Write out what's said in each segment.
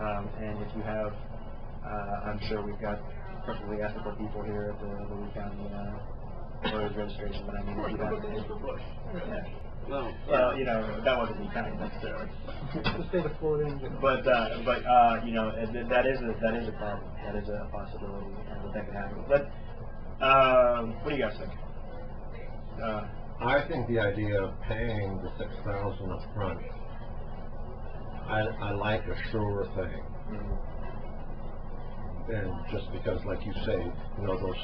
Um, and if you have, uh, I'm sure we've got perfectly ethical people here at the Louis County, uh, voters registration, but I mean, if you have. Yeah. Well, Well, you know, that wasn't me counting necessarily. The state of Florida. But, uh, but, uh, you know, th- that is a, that is a problem, that is a possibility, and that could happen. But, um, what do you guys think? Uh, I think the idea of paying the six thousand up front, I, I like a sure thing. mm, And just because, like you say, you know, those,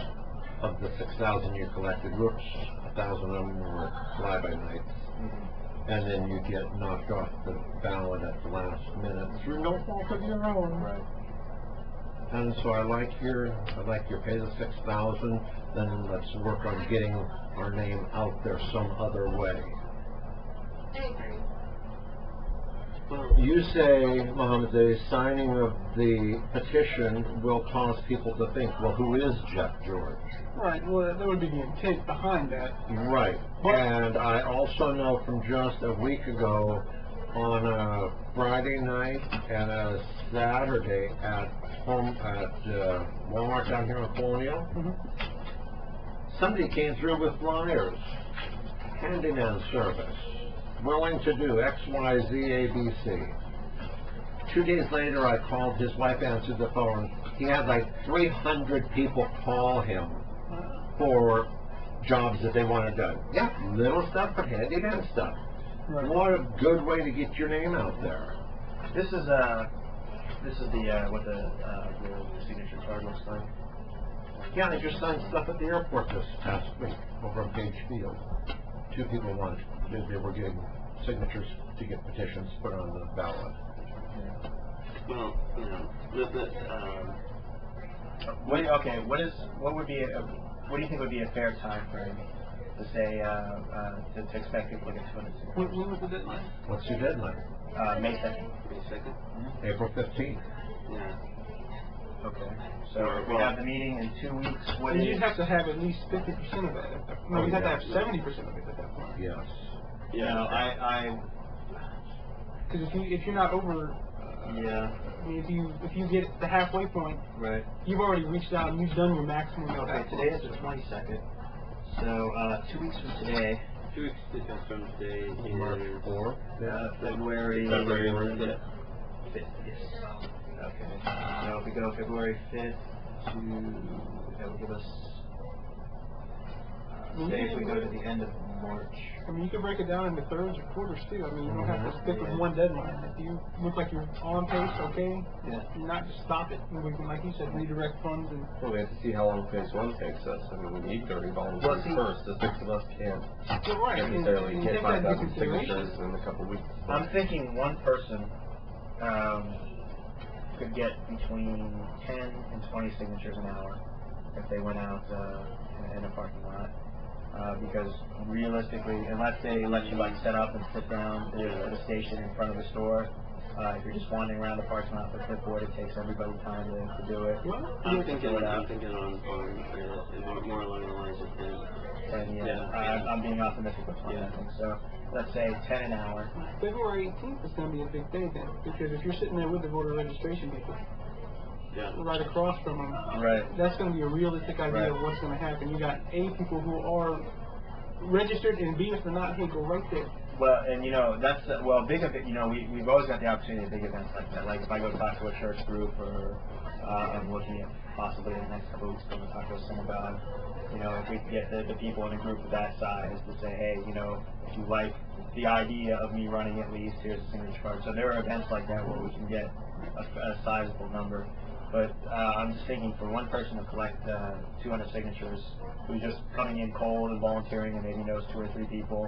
of the six thousand you collected, whoops, a thousand of them were fly-by-nights. mhm. And then you get knocked off the ballot at the last minute through no fault of your own. Right. And so I like your, I like your pay the six thousand, then let's work on getting our name out there some other way. You say, Mohammed, the signing of the petition will cause people to think, well, who is Jeff George? Right, well, that would be the intent behind that. Right. And I also know from just a week ago, on a Friday night and a Saturday at home, at uh, Walmart down here in Colonial, Mhm. somebody came through with flyers, handyman service, willing to do X, Y, Z, A, B, C. Two days later, I called, his wife answered the phone. He had like 300 people call him for jobs that they wanted done. Yeah, little stuff, but handyman stuff. Right. What a good way to get your name out there. This is, uh, this is the, uh, what the, uh, the signature card looks like. Yeah, they just signed stuff at the airport this past week over on Page Field. Two people wanted, they, they were getting signatures to get petitions put on the ballot. well, you know, with the, um, What, okay, what is, what would be, a, what do you think would be a fair time frame to say, uh, uh, to, to expect people to get to it? When, when was the deadline? What's your deadline? Uh, May second. wait a second. April fifteenth. Yeah. Okay. So if we have the meeting in two weeks, what And is? you'd have to have at least fifty percent of that. at that- No, you'd have to have seventy percent of it at that point. Yes. You know, I, I, Because if you, if you're not over, uh, yeah, I mean, if you, if you get the halfway point, right. you've already reached out and you've done your maximum at Okay, that today is the twenty-second. So, uh, two weeks from today, Two weeks from today March is. fourth. uh, February. February, yeah. Fifth, yes. Okay, so if we go February fifth to, that would give us, uh, say if we go to the end of March. I mean, you can break it down into thirds or quarters too. I mean, you don't have to stick with one deadline. If you look like you're on pace, okay, Yeah. not just stop it. And we can, like you said, redirect funds and Well, we have to see how long phase one takes us. I mean, we need thirty volunteers see- first. The six of us can't You're right. necessarily and get take five that into thousand consideration. signatures in a couple of weeks. I'm thinking one person, um, could get between ten and twenty signatures an hour if they went out, uh, in- in a parking lot. Uh, because realistically, unless they let you like set up and sit down at the station in front of the store, uh, if you're just wandering around the parking lot with a clipboard, it takes everybody time to, to do it. Well, I'm you- thinking, it I'm thinking on, on, uh, more, more along the lines of ten. And, yeah, Yeah. I, I'm being optimistic with I Yeah. think, so, let's say ten an hour. February 18th is going to be a big day then, because if you're sitting there with the voter registration people Yeah. right across from them, Right. that's going to be a realistic idea Right. of what's going to happen. You got A people who are registered, and B if they're not, hey, go right there. Well, and you know, that's, uh, well, big event, you know, we, we've always got the opportunity at big events like that. Like if I go talk to a church group or, uh, I'm looking at possibly in the next couple weeks going to talk to a synagogue, you know, if we get the, the people in a group of that size to say, hey, you know, if you like the idea of me running at least, here's a signature card. So there are events like that where we can get a, a sizable number. But, uh, I'm just thinking for one person to collect, uh, two hundred signatures, who's just coming in cold and volunteering and maybe knows two or three people,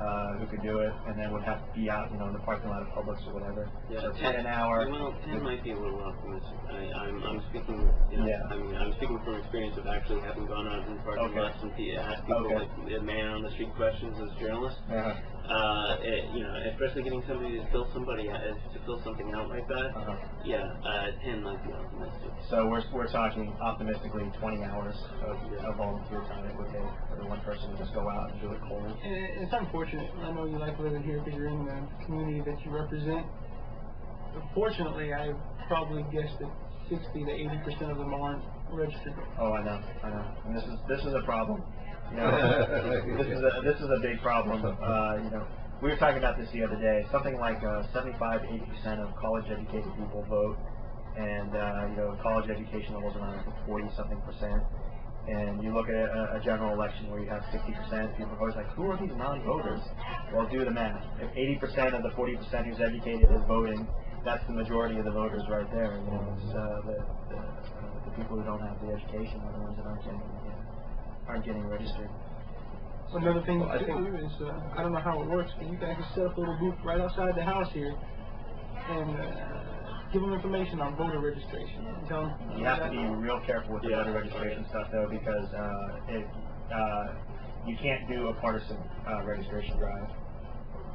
uh, who could do it, and then would have to be out, you know, in the parking lot of Publix or whatever. Yeah, So ten an hour. Well, ten might be a little optimistic. I, I'm, I'm speaking, you know, Yeah. I mean, I'm speaking from experience of actually having gone out in parking Okay. lots and asked people Okay. like uh, man on the street questions as journalists. Uh-huh. Uh, it, you know, especially getting somebody to fill somebody out, to fill something out like that. Uh-huh. Yeah, uh, ten might be optimistic. So we're, we're talking optimistically twenty hours of, of volunteer time it would take for the one person to just go out and do it cold. And it's unfortunate. I know you like living here because you're in the community that you represent. Unfortunately, I probably guess that sixty to eighty percent of them aren't registered. Oh, I know, I know. And this is this is a problem. Know, this is a this is a big problem. Uh, you know, we were talking about this the other day. Something like uh, 75, 80 percent of college-educated people vote, and uh, you know, college education levels are around like 40 something percent. And you look at a, a general election where you have 60 percent people vote. It's like, who are these non-voters? Well, do the math. If 80 percent of the 40 percent who's educated is voting, that's the majority of the voters right there. You know, it's uh, the, the, uh, the people who don't have the education are the ones that aren't getting aren't getting registered. Another thing Well, I too think- is uh, I don't know how it works, but you guys can set up a little booth right outside the house here and uh, give them information on voter registration. Tell them You have to be real careful with the Yeah. voter registration stuff though, because uh, it uh, you can't do a partisan uh, registration drive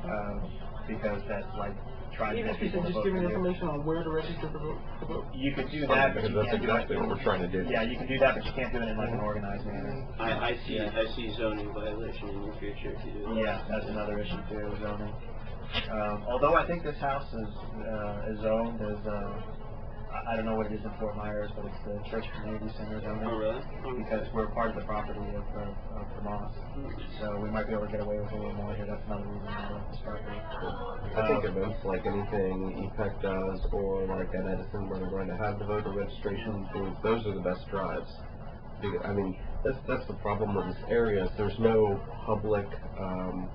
um, because that's like trying Even to if get you people said to just vote giving for you. information on where to register for vote. To vote. You could do that, but because you that's can't exactly what we're trying to do. Yeah, you can do that, but you can't do it in like an organized manner. I, I see, I see zoning violation in your future if you do that. Yeah, that's another issue too, zoning. Um, although I think this house is, uh, is zoned as, uh, I, I don't know what it is in Fort Myers, but it's the Church Community Center zoning. Oh, really? Oh. Because we're part of the property of, of, of the mosque. So we might be able to get away with a little more here, that's another reason I like this property. I think events like anything EPEC does, or like at Edison where they're going to have the voter registration booth, those are the best drives. I mean, that's, that's the problem with this area, is there's no public, um,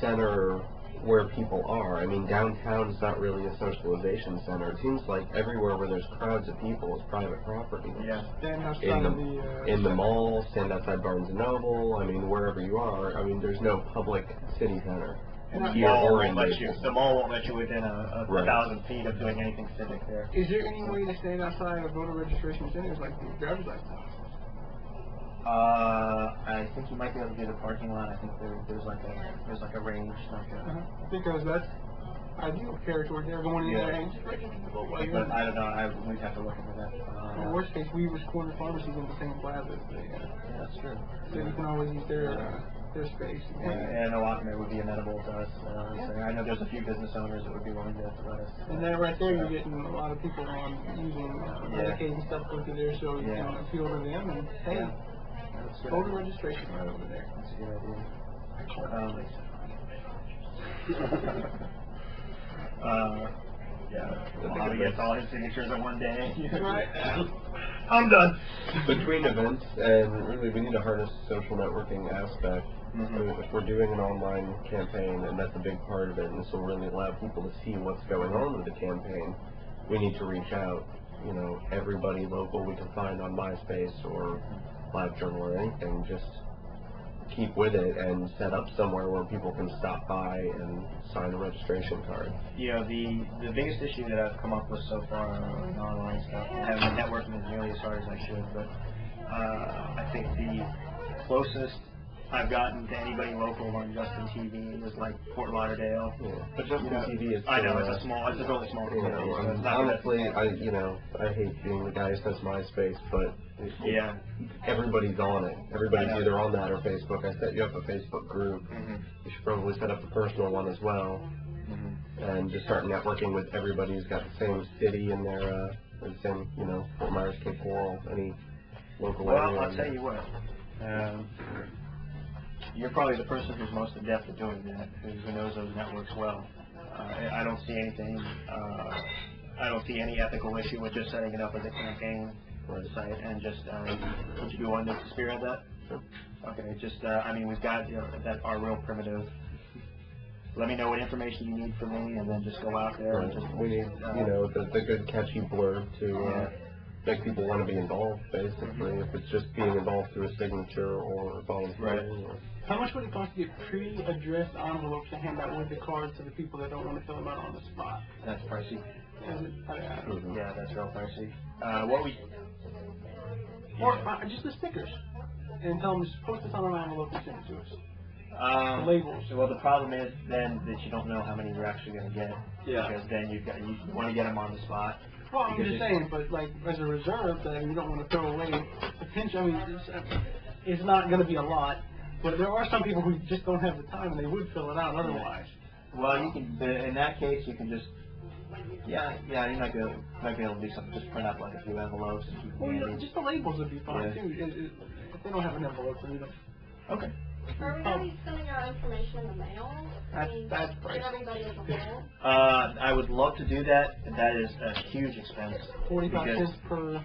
center where people are. I mean, downtown is not really a socialization center. It seems like everywhere where there's crowds of people is private property. Yeah. Stand outside In the, the uh, in the mall, stand outside Barnes and Noble, I mean, wherever you are, I mean, there's no public city center. And the mall won't let you, the mall won't let you within a, a Right. thousand feet of doing anything civic there. Is there any way to stand outside of voter registration centers like the driver's license? Uh, I think you might be able to do the parking lot, I think there, there's like a, there's like a range, like Uh-huh. a, Because that's ideal territory. They're going in Yeah. there and just register to vote while you're but I don't know, I, we'd have to look into that. In Uh, worst case, Weaver's Corner Pharmacy is in the same plaza as uh, yeah, that's true. so you can always use their, uh, their space. And, and Oakham would be amenable to us, uh, so I know there's a few business owners that would be willing to to let us. And then right there, you're getting a lot of people on using uh, Yeah. Medicaid and stuff go through there, so you Yeah. can appeal to them and hey, Yeah. That's voter registration right over there. That's a good idea. Um, uh, yeah, Bobby gets all his signatures in one day. Right. I'm done. Between events, and really, we need to harness the social networking aspect. Mhm. I mean, If we're doing an online campaign, and that's a big part of it, and this will really allow people to see what's going on with the campaign, we need to reach out. You know, everybody local we can find on MySpace or LiveJournal or anything, just keep with it and set up somewhere where people can stop by and sign a registration card. Know, the, the biggest issue that I've come up with so far in online stuff, I haven't been networking nearly as hard as I should, but, uh, I think the closest I've gotten to anybody local on Justin TV is like Fort Lauderdale. Yeah. But Justin Yeah. TV is I know, it's a small, it's a really small You community, know, so it's and not gonna- honestly, I you know I hate being the guy who says MySpace, but Yeah. everybody's on it. Everybody's either on that or Facebook. I set you up a Facebook group. Mhm. You should probably set up a personal one as well, Mhm. and just start networking with everybody who's got the same city in their uh, the same you know Fort Myers, Cape Coral, any local Well, area. I'll tell you what. Um, you're probably the person who's most adept at doing that, who, who knows those networks well. Uh, I don't see anything. Uh, I don't see any ethical issue with just setting it up as a campaign or a site and just. Uh, would you be willing to spearhead that? Okay, just. Uh, I mean, we've got you know, that are real primitive. Let me know what information you need from me, and then just go out there and just. we need uh, you know the the good catchy blurb to uh. Make people want to be involved. Basically, if it's just being involved through a signature or volunteering. Or, How much would it cost to get pre-addressed envelopes to hand out with the cards to the people that don't want to fill them out on the spot? That's pricey. Is it, I, I don't. Mhm. Yeah, that's real pricey. Uh, what we. Or uh, just the stickers, and tell them just post this on an envelope and send it to us. Um, labels. Well, the problem is then that you don't know how many you're actually going to get. Yeah. Because then you've got you want to get them on the spot. Well, I'm just saying, but like as a reserve, that you don't want to throw away potential. I mean, it's, uh, it's not going to be a lot, but there are some people who just don't have the time and they would fill it out otherwise. Well, you can. In that case, you can just Yeah, yeah, you might be able, might be able to do something, just print up like a few envelopes and keep Well, you know, just the labels would be fine Yeah. too. It, it, if they don't have an envelope, read them. Okay. Are we gonna be sending our information in the mail? I That's- mean, that's to pricey. everybody as a whole? Uh, I would love to do that, but that is a huge expense. Forty-five because- cents per.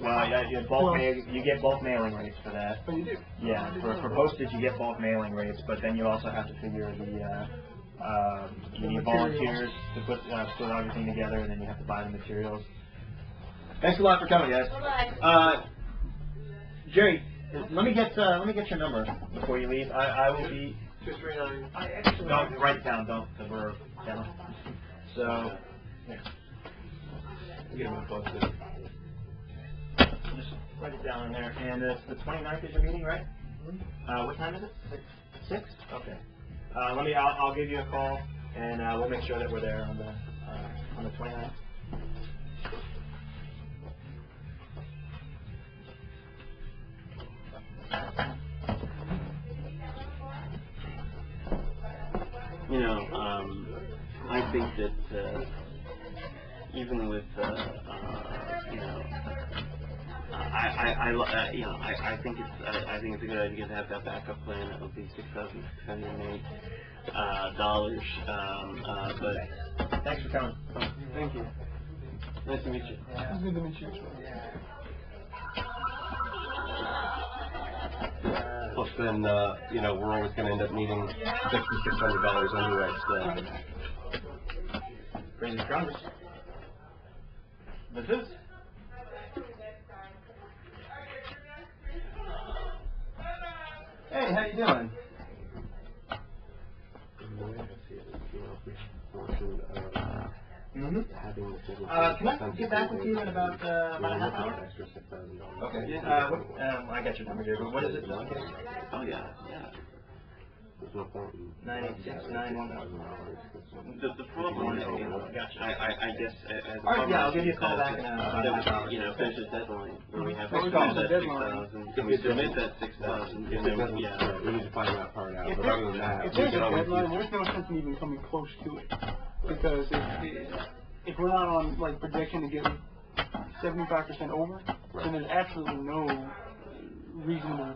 Well, yeah, you get bulk mail, you get bulk mailing rates for that. Oh, you do. Yeah, for, for postage, you get bulk mailing rates, but then you also have to figure the, uh, uh, you The need materials. volunteers to put, uh, put everything together, and then you have to buy the materials. Thanks a lot for coming, guys. Bye-bye. Uh, Jerry, let me get, uh, let me get your number before you leave. I, I will be, Two three nine. I actually. Don't, write it down, don't, because we're down. So. Get them posted. Just write it down in there, and it's the 29th is your meeting, right? Uh, what time is it? Six. Six? Okay. Uh, let me, I'll, I'll give you a call, and, uh, we'll make sure that we're there on the, uh, on the 29th. You know, um, I think that, uh, even with, uh, uh, you know, I, I, I, uh, you know, I, I think it's, I, I think it's a good idea to have that backup plan. That would be six thousand six hundred and eight, uh, dollars, um, uh, but, Thanks for coming. thank you. Nice to meet you. It's good to meet you. Plus then, uh, you know, we're always gonna end up needing sixty-six hundred dollars anyway, so. Crazy Congress. This is. Hey, how you doing? Mm-hmm. Uh, can I get back with you in about, uh, about a half hour? Okay. Uh, what, um, I got your number here, but what is it? Oh, yeah, yeah. Nine eight six nine one one. The, the problem is, you know, Gotcha. I, I, I guess, uh, uh, the All right, problem yeah, I'll is give you a call because back in, uh, that a half we- You know, if there's a deadline where we have to Well, submit there's a that six deadline. thousand, can we submit that six thousand, and then, yeah. We need to find that part out, If but other than that, if we there's can a always deadline, use. there's no sense in even coming close to it. Because if, if we're not on, like, projection to get seventy-five percent over, then there's absolutely no reasonable,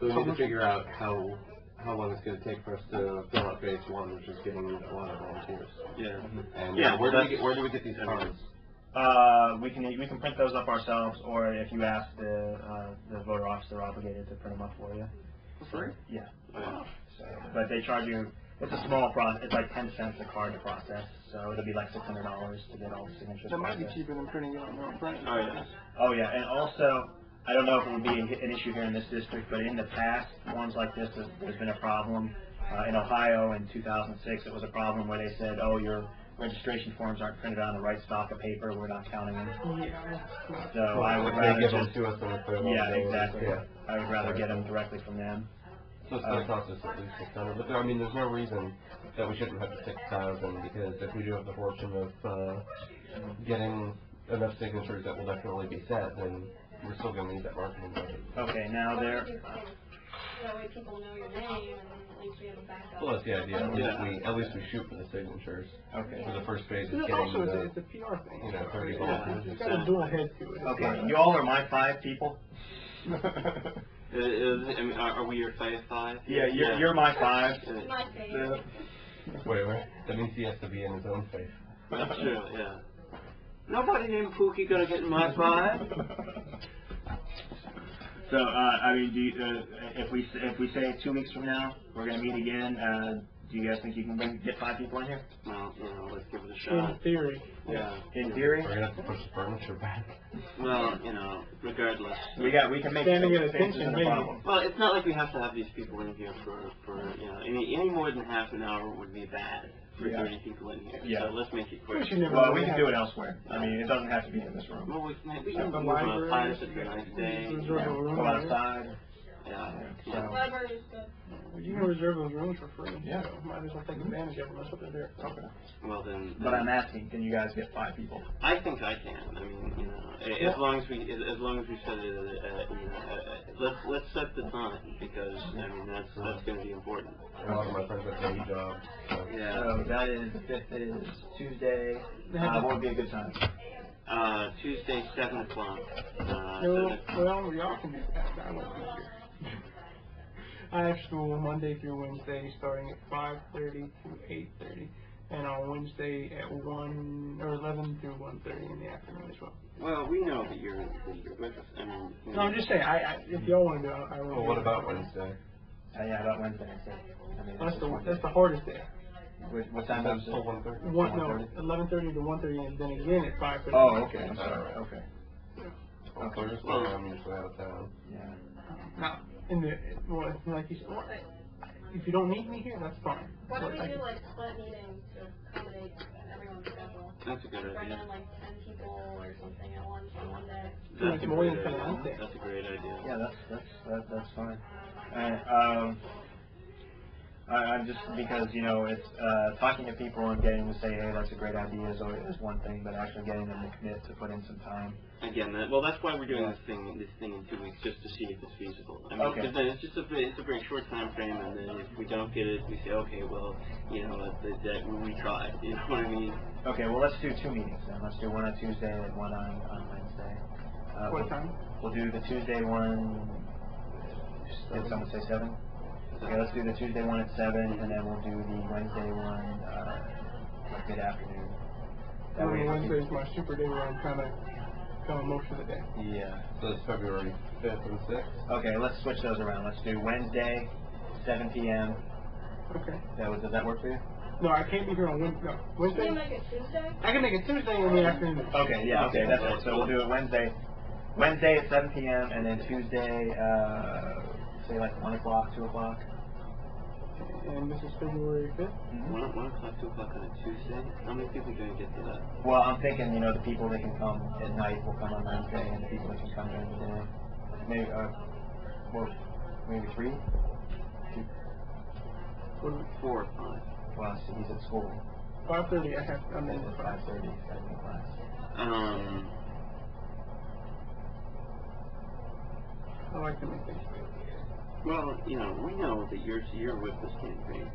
So we need to figure out how, how long it's gonna take for us to fill out phase one, which is getting a lot of volunteers. Yeah. And, Yeah, uh, where do we that's- get, where do we get these cards? Uh, we can, we can print those up ourselves, or if you ask the, uh, the voter office, they're obligated to print them up for you. for free. Yeah. Yeah. So, but they charge you, it's a small process, it's like ten cents a card to process, so it'll be like six hundred dollars to get all the signatures That might be processed. cheaper than printing it on their own print. Oh, yeah. Oh, yeah, and also, I don't know if it would be an an issue here in this district, but in the past, ones like this, there's, there's been a problem. Uh, in Ohio in two thousand six, it was a problem where they said, oh, your registration forms aren't printed on the right stock of paper, we're not counting them. Yeah. So I would rather give them just, to us and put them yeah, the- exactly. Yeah. I would rather get them directly from them. So it's gonna cost us at least six hundred, but there, I mean, there's no reason that we shouldn't have the six thousand, because if we do have the fortune of, uh, getting enough signatures that will definitely be set, then we're still gonna need that marketing budget. Okay, now there, would you think? That way people know your name, and at least we have a backup. Well, that's the idea, at least Yeah. we, at least we shoot for the signatures. okay. For the first phase is It's getting also, the, it's a, it's a PR thing. you know, 30 It's- volunteers. It's got a dual head to it. Okay, you all are my five people? Uh, is, I mean, are, are we your five five? Yeah, you're, you're my five. Uh, My favorite. wait, wait, that means he has to be in his own faith. That's true, yeah. Nobody named Pookie gonna get in my five. So, uh, I mean, do you, uh, if we, if we say two weeks from now, we're gonna meet again, uh, do you guys think you can bring, get five people in here? Well, you know, let's give it a shot. In theory. Yeah. In theory? We're gonna have to push the furniture back. Well, you know, regardless. We got, we can make Standing six at attention, in a maybe. problem. Well, it's not like we have to have these people in here for, for, you know, any, any more than half an hour would be bad for Yeah. thirty people in here. Yeah. So let's make it quick. We should never Well, we can do it elsewhere. I mean, it doesn't have to be in this room. Well, we can, we Have can the move on library, five a nice day. reserve a room Go outside. Yeah. So- yeah. Library is good. You can reserve those rooms for free. Yeah. So might as well take advantage of them. That's what they're there. for. Okay. Well then. But I'm asking, can you guys get five people? I think I can. I mean, you know, a- as long as we, as, as long as we set it, uh, you know, uh, let's let's set the time because I mean that's that's going to be important. A lot of my friends have day jobs, so. Yeah. So that is, the fifth is Tuesday, uh, what would be a good time? Uh, Tuesday, seven o'clock. Uh, No, seven- well, y'all can do that. I won't be here. I have school Monday through Wednesday, starting at five thirty to eight thirty, and on Wednesday at one or eleven through one thirty in the afternoon as well. well, we know that you're that you're with us. I mean, you No, I'm just saying. I, I if y'all want to do it, I will. Well, what about Wednesday? Uh, yeah, about Wednesday, I said. I mean, That's the just that's the hardest day. What, what time is it? Till one thirty? One no, 1:30? eleven thirty to one thirty, and then again at five thirty. Oh, okay, I'm sorry, okay. On Thursday, Well- I'm usually out of town. Yeah. Now, in the well, like you said, well, if you don't need me here, that's fine. Why don't But I we do can- like split meetings to accommodate everyone's schedule? That's a good Bring idea. in like ten people or something at once on one day. That's It's a more great than idea. out. That's a great idea. Yeah, that's, that's, that, that's fine. And, um, I, I'm just, because, you know, it's, uh, talking to people and getting them to say, hey, that's a great idea is always, is one thing, but actually getting them to commit to put in some time. Again, that, well, that's why we're doing Yeah. this thing, this thing in two weeks, just to see if it's feasible. I mean, Okay. 'cause then it's just a, ve- it's a very short time frame, and then if we don't get it, we say, okay, well, you know, that, that we tried. You know what I mean? Okay, well, let's do two meetings then. Let's do one on Tuesday and one on, on Wednesday. Uh, What we'll- time? We'll do the Tuesday one, did someone say seven? Okay, let's do the Tuesday one at seven, and then we'll do the Wednesday one, uh, like mid-afternoon. That I way mean, we can- Wednesday's my super day where I'm kind of going most of the day. Yeah. So it's February fifth and sixth? Okay, let's switch those around. Let's do Wednesday, seven PM. Okay. That was, does that work for you? No, I can't be here on Wednesday. No, Wednesday? Can you make it Tuesday? I can make it Tuesday in the afternoon. Okay, yeah, okay, that's it. So we'll do it Wednesday, Wednesday at seven PM, and then Tuesday, uh, say like one o'clock, two o'clock. And this is February fifth. One, one o'clock, two o'clock on a Tuesday. How many people are going to get to that? Well, I'm thinking, you know, the people that can come at night will come on Wednesday, and the people that can come during the day. Maybe, uh, well, maybe three? Two, What is it? Four or five. well, so he's at school. Five thirty. I have. I'm And in then at five five. thirty, seven class. Um, I like to make things. Well, you know, we know that you're you're with this campaign.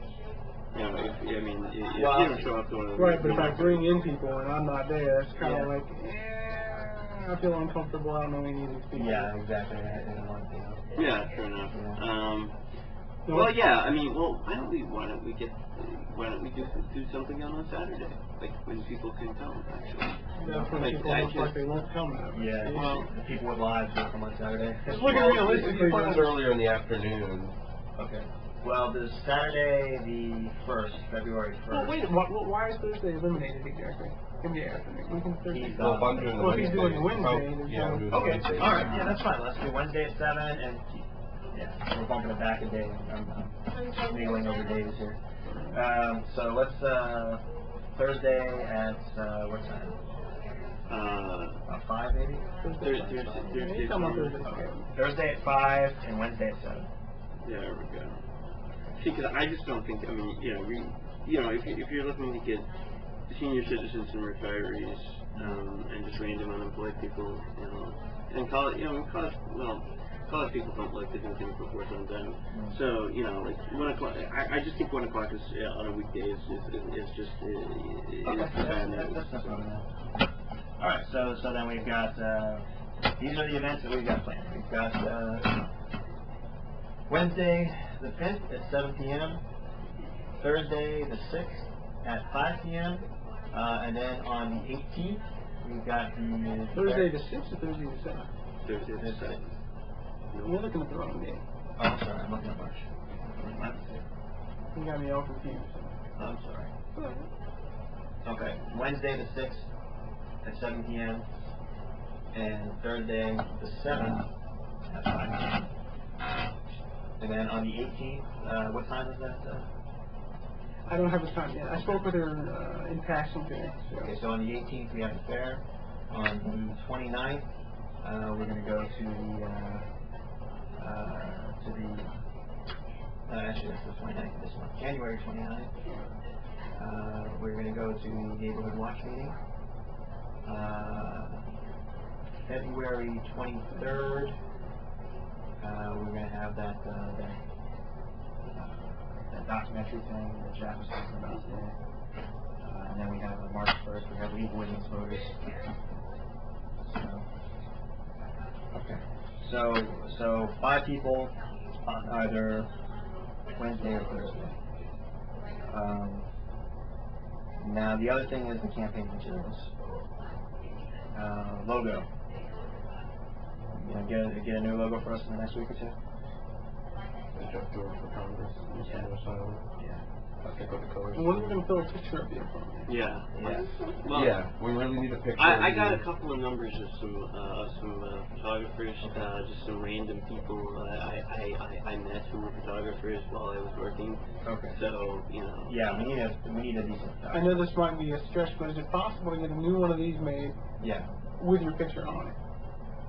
You know, if I mean, if, if Well, you don't show up to one of the Right, but if I bring in people and I'm not there, it's kind Yeah. of like, eh, I feel uncomfortable. I don't know any of these people. Yeah, exactly. I didn't want to. Yeah, sure enough. Yeah. Um, No, well, yeah. I mean, well, why don't we? Why don't we get? Why don't we do do something on a Saturday, like when people can come? Actually, That's when Like, people I look like just- they won't come. Yeah, Well- people with lives will come on Saturday. Just look at Well, realistically. You put it earlier in the afternoon. Okay. Well, there's Saturday the first, February first. Well, wait, why, why is Thursday eliminated exactly? In the afternoon. We can Thursday. He's, Well, if I'm doing the Well, if he's doing Wednesday, oh, yeah, no- I'm doing the Okay, all right, yeah, that's fine. Let's do Wednesday at seven, and yeah, we're bumping it back a day. I'm, I'm mingling over days here. Um, so let's uh, Thursday at uh, what time? uh, About five, maybe. Thursday, Thursday, Thursday. He's talking about Thursday. Okay. Thursday at five and Wednesday at seven. Yeah, there we go. See, 'cause I just don't think. I mean, you know, we, you know, if, you- if you're looking to get senior citizens and retirees, um, and just random unemployed people, you know, and college, you know, college, well, college people don't like to do things before sundown. So, you know, like one o'clock. I, I just think one o'clock is yeah, on a weekday is is, is just uh, is Okay, is that's, bad that's, news. that's no problem. then. All right, so so then we've got uh, these are the events that we've got planned. We've got uh, Wednesday the fifth at seven p.m. Thursday the sixth at five p.m. Uh, and then on the eighteenth we've got the Thursday the sixth or Thursday the seventh? Thursday the seventh. You're looking at the wrong day. Oh, I'm sorry, I'm looking at March. You got me all confused. Oh, I'm sorry. Okay, Wednesday the sixth at seven p.m. and Thursday the seventh at five p.m. And then on the eighteenth, uh, what time is that? Uh, I don't have the time yet. I spoke with her uh, in passing today. So. okay, so on the eighteenth we have the fair. On the 29th, uh, we're gonna go to the uh, to the, uh, actually, that's the 29th this month, January 29th. Uh, we're gonna go to the neighborhood watch meeting. Uh, February 23rd, uh, we're gonna have that, uh, that, uh, that documentary thing that Jack was talking about today. Uh, and then we have March 1st, we have League Women's Voters. So, okay. So, so five people on either Wednesday or Thursday. Um, now, the other thing is the campaign materials. Uh, logo. You know, get a, get a new logo for us in the next week or two? George for Congress, Mr. North Island. Yeah. Stick with the colors. When are we gonna throw a picture of you? Yeah. Yeah. Well, Yeah, we really need a picture. I, I got a couple of numbers of some uh, some uh, photographers, uh, just some random people uh, I, I, I, I met who were photographers while I was working. Okay. So you know. Yeah, we need a, we need a decent. I know this might be a stretch, but is it possible to get a new one of these made Yeah. with your picture on it?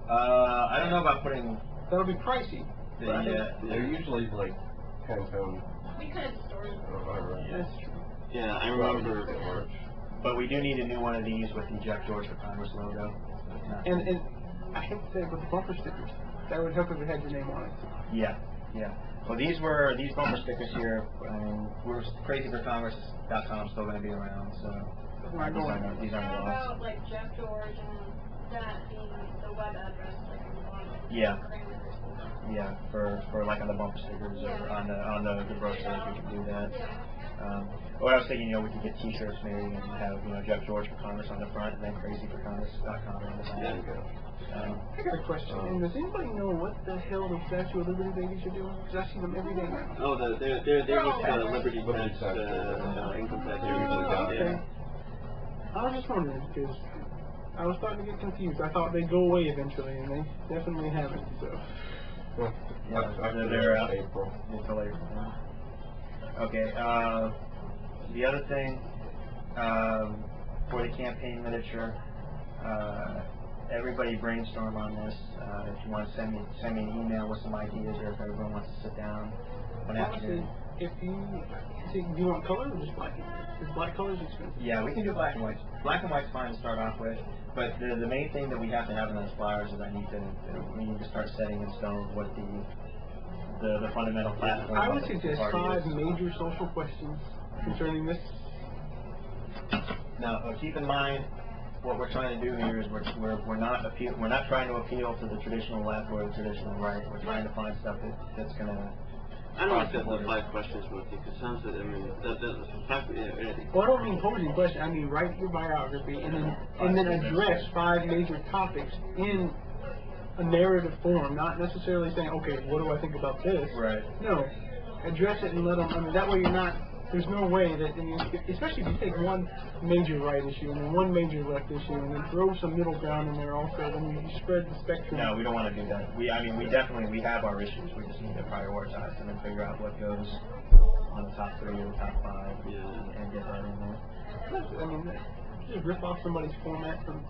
Uh, I don't know about putting That'll be pricey. the, but I uh, They're usually like Pantone. We could store them. or whatever. Yeah, I Well, remember. but we do need a new one of these with the Jeff George for Congress logo. And and I hate to say it, but the bumper stickers. That would help if it had your name on it. Yeah, yeah. Well, these were, these bumper stickers here, I mean, we're crazy for crazyforcongress.com still gonna be around, so. We're not These aren't, these aren't lost. about like Jeff George and that being the web address, like on the bottom? Yeah. Parameters. Yeah, for, for like on the bumper stickers or on the, on the, the brochures, we can do that. Yeah. Um, or I was thinking, you know, we could get t-shirts maybe and have, you know, Jeff George for Congress on the front and then crazyforcongress.com on the There you back. go. Um, I got a question. Um, does anybody know what the hell the Statue of Liberty babies are doing? Because I see them every day now. Oh, the, they're they're they're with uh, Oh, Liberty Liberty Tax, Tax, uh, uh, income tax. They're usually down Yeah. Okay. I was just wondering because I was starting to get confused. I thought they'd go away eventually, and they definitely haven't. So Well, Yeah, up they're- out. April. until April. Okay, uh, the other thing, um, for the campaign literature, uh, everybody brainstorm on this. Uh, if you wanna send me, send me an email with some ideas, or if everyone wants to sit down one afternoon. if you do you want color or just black? and white? Is black colors expensive? Yeah, we can do black and white. Black and white's fine to start off with, but the, the main thing that we have to have in those flyers is I need to, we need to start setting in stone what the, the, the fundamental platform I would suggest five is. major social questions concerning this. Now, uh, keep in mind, what we're trying to do here is we're, we're, we're not appeal, we're not trying to appeal to the traditional left or the traditional right. We're trying to find stuff that, that's gonna, I don't like the, the five questions with you, 'cause it sounds like, I mean, the, the fact, uh, Well, I don't mean posing questions. I mean write your biography and then and then address five major topics in a narrative form, not necessarily saying, okay, what do I think about this? right, No, address it and let them. I mean, that way you're not. There's no way that, I mean, especially if you take one major right issue and then one major left issue and then throw some middle ground in there also, then you spread the spectrum. no, we don't wanna do that. We, I mean, we definitely, we have our issues, we just need to prioritize them and figure out what goes on the top three or the top five, Yeah. and and get that in there. I mean, just rip off somebody's format from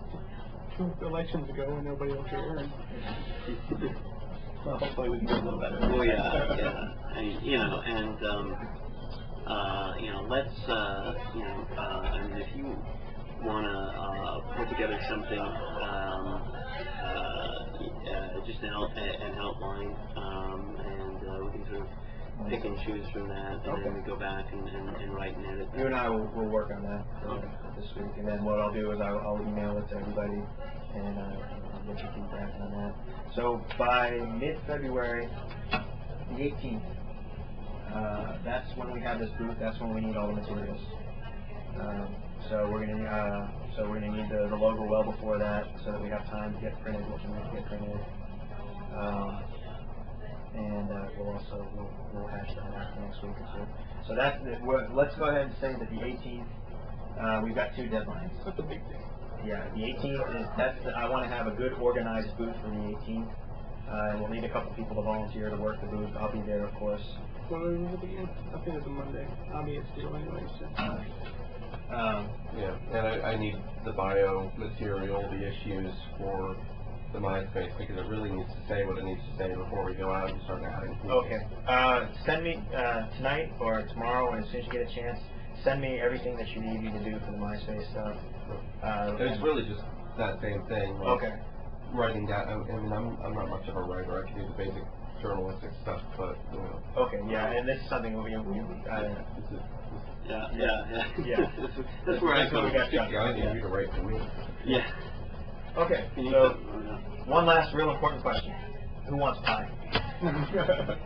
two elections ago and nobody will care. And Well, hopefully we can do a little better. well, yeah, yeah, and, you know, and, um, uh, you know, let's, uh, you know, uh, I mean, if you wanna, uh, put together something, um, uh, uh, just an out, an outline, um, and, uh, we can sort of pick and choose from that, and then we go back and, and, and write and edit. You and I will, will work on that uh, Okay. this week, and then what I'll do is I'll, I'll email it to everybody, and uh, I'll get your feedback on that. So by mid-February, the 18th, uh, that's when we have this booth. That's when we need all the materials. Um, so we're gonna uh, so we're gonna need the, the logo well before that, so that we have time to get printed, what you need to get printed. Um, and uh, we'll also we'll, we'll hash that out next week or two. So that's the, let's go ahead and say that the 18th. Uh, we've got two deadlines. that's a big thing. Yeah, the 18th is that's the, I want to have a good organized booth for the 18th. Uh, and we'll need a couple people to volunteer to work the booth. I'll be there, of course. What was it again? I think it's a Monday. I'll be at Steel anyway. So. Um, Yeah, and I, I need the bio material, the issues for the MySpace because it really needs to say what it needs to say before we go out and start adding people. Okay. Uh, send me uh, tonight or tomorrow, and as soon as you get a chance, send me everything that you need me to do for the MySpace stuff. Uh, It's really just that same thing. like okay. Writing down, I I mean, I'm, I'm not much of a writer, I can do the basic journalistic stuff, but, you know, Okay. Yeah, and this is something we we uh, this is, Yeah, yeah, yeah. Yeah. that's, that's where I That's what we got this is, I need you to write for me. Yeah. okay. So to- oh, yeah. one last real important question: Who wants pie?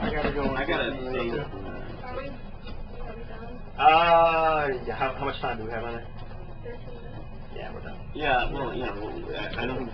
I gotta go. I gotta and- say. Are we, are we done? Uh, yeah. How, how much time do we have on it? Yeah, we're done. Yeah, well, you know, I, I don't think